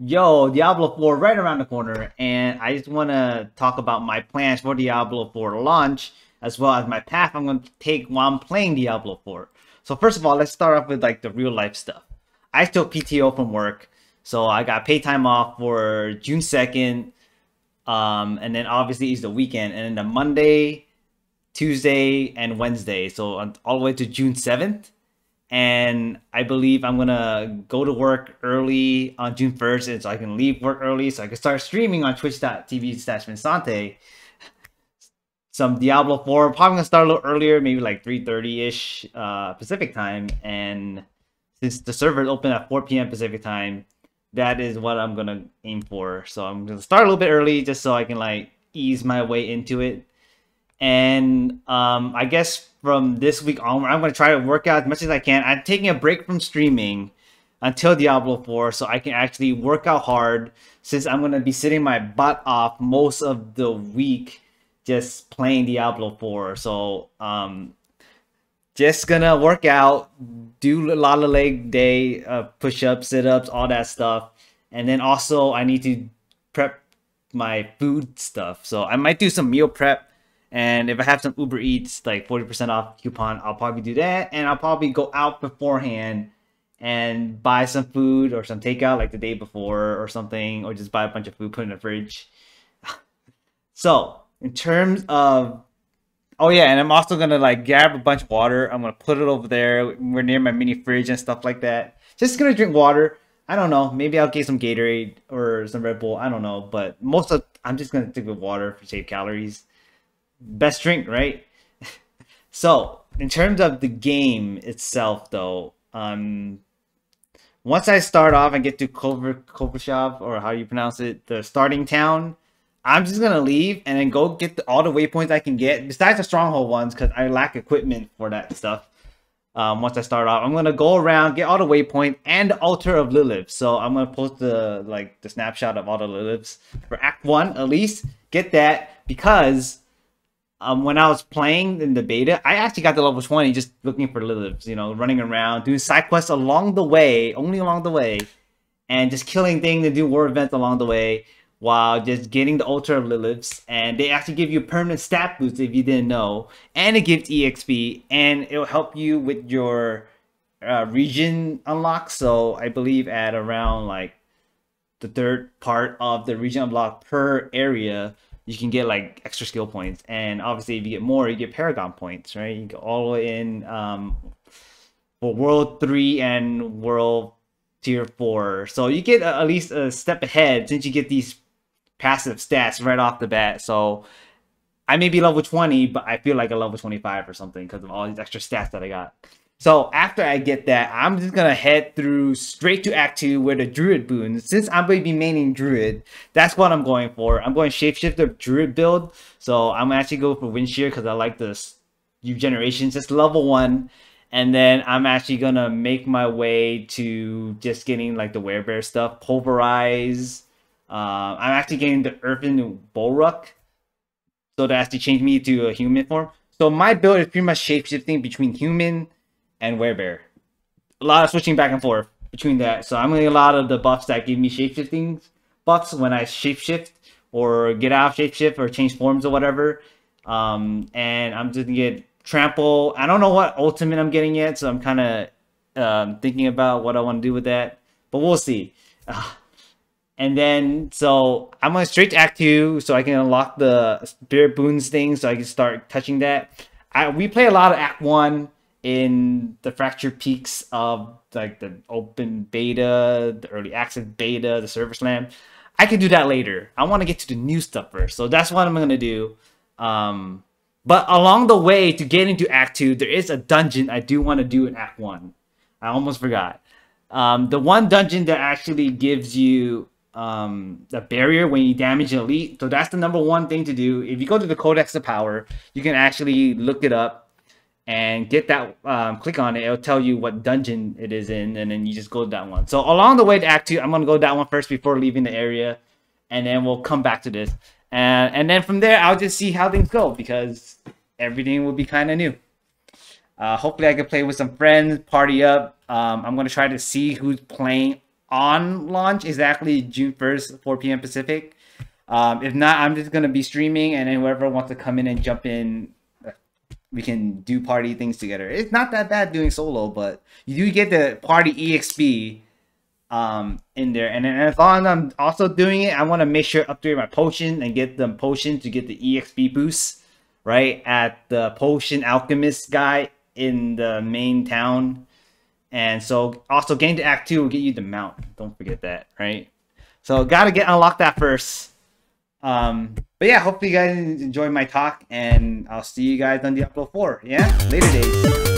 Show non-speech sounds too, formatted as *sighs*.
Yo, Diablo 4 right around the corner, and I just want to talk about my plans for Diablo 4 launch, as well as my path I'm going to take while I'm playing Diablo 4. So first of all, let's start off with like the real life stuff. I took PTO from work, so I got paid time off for June 2nd, um, and then obviously it's the weekend, and then the Monday, Tuesday, and Wednesday, so all the way to June 7th and I believe I'm gonna go to work early on June 1st, and so I can leave work early, so I can start streaming on Twitch.tv slash Vinsonte. Some Diablo 4, probably gonna start a little earlier, maybe like 3:30 ish uh, Pacific time, and since the server is open at 4 p.m. Pacific time, that is what I'm gonna aim for. So I'm gonna start a little bit early, just so I can like ease my way into it. And um, I guess from this week onward, I'm going to try to work out as much as I can. I'm taking a break from streaming until Diablo 4 so I can actually work out hard since I'm going to be sitting my butt off most of the week just playing Diablo 4. So, um, just gonna work out, do a lot of leg day, uh, push ups, sit ups, all that stuff. And then also, I need to prep my food stuff. So, I might do some meal prep and if I have some Uber Eats, like 40% off coupon, I'll probably do that. And I'll probably go out beforehand and buy some food or some takeout like the day before or something, or just buy a bunch of food, put in the fridge. *laughs* so, in terms of Oh yeah, and I'm also gonna like grab a bunch of water. I'm gonna put it over there. We're near my mini fridge and stuff like that. Just gonna drink water. I don't know. Maybe I'll get some Gatorade or some Red Bull. I don't know, but most of I'm just gonna stick with water for save calories best drink, right? *laughs* so, in terms of the game itself, though, um, once I start off and get to Kover Kovashov, or how you pronounce it, the starting town, I'm just gonna leave and then go get the, all the waypoints I can get, besides the stronghold ones, because I lack equipment for that stuff. Um, once I start off, I'm gonna go around, get all the waypoint and altar of Lilith. So I'm gonna post the like the snapshot of all the Liliths for Act One at least. Get that because um, when I was playing in the beta, I actually got to level 20 just looking for Liliths, you know, running around, doing side quests along the way, only along the way, and just killing things and do war events along the way while just getting the Altar of Liliths. And they actually give you permanent stat boosts if you didn't know, and it gives EXP, and it'll help you with your uh, region unlock. So I believe at around like the third part of the region unlock per area, you can get like extra skill points. And obviously, if you get more, you get Paragon points, right? You go all the way in um, for World 3 and World Tier 4. So you get at least a step ahead since you get these passive stats right off the bat. So I may be level 20, but I feel like a level 25 or something because of all these extra stats that I got. So after I get that, I'm just gonna head through straight to Act 2 where the Druid boons. Since I'm going to be maining Druid, that's what I'm going for. I'm going Shapeshifter Druid build. So I'm actually go for Windshear because I like this new generations. Just level 1. And then I'm actually gonna make my way to just getting like the Werebear stuff. Pulverize. Uh, I'm actually getting the Earthen Bulwark. So that actually change me to a human form. So my build is pretty much shapeshifting between human and Werebear. A lot of switching back and forth between that. So I'm getting a lot of the buffs that give me shapeshifting buffs when I shapeshift or get out of shapeshift or change forms or whatever. Um, and I'm just gonna get trample. I don't know what ultimate I'm getting yet, so I'm kind of um, thinking about what I want to do with that. But we'll see. Uh, *sighs* and then, so I'm going straight to Act 2 so I can unlock the Spirit Boons thing so I can start touching that. I, we play a lot of Act 1 in the fractured peaks of like the open beta, the early access beta, the server slam. I can do that later. I want to get to the new stuff first. So that's what I'm going to do. Um, but along the way to get into Act 2, there is a dungeon I do want to do in Act 1. I almost forgot. Um, the one dungeon that actually gives you um, the barrier when you damage an elite. So that's the number one thing to do. If you go to the Codex of Power, you can actually look it up and get that um, click on it it'll tell you what dungeon it is in and then you just go to that one so along the way to act two i'm going to go to that one first before leaving the area and then we'll come back to this and and then from there i'll just see how things go because everything will be kind of new uh, hopefully i can play with some friends party up um, i'm going to try to see who's playing on launch exactly June 1st, 4 p.m. Pacific. Um, if not, I'm just gonna be streaming, and then whoever wants to come in and jump in, we can do party things together. It's not that bad doing solo, but you do get the party exp um in there, and then as long as I'm also doing it, I want to make sure to upgrade my potion and get the potion to get the exp boost right at the potion alchemist guy in the main town. And so also getting to Act 2 will get you the mount. Don't forget that, right? So gotta get unlock that first. Um, but yeah, hopefully you guys enjoyed my talk, and I'll see you guys on Diablo 4. Yeah, later days.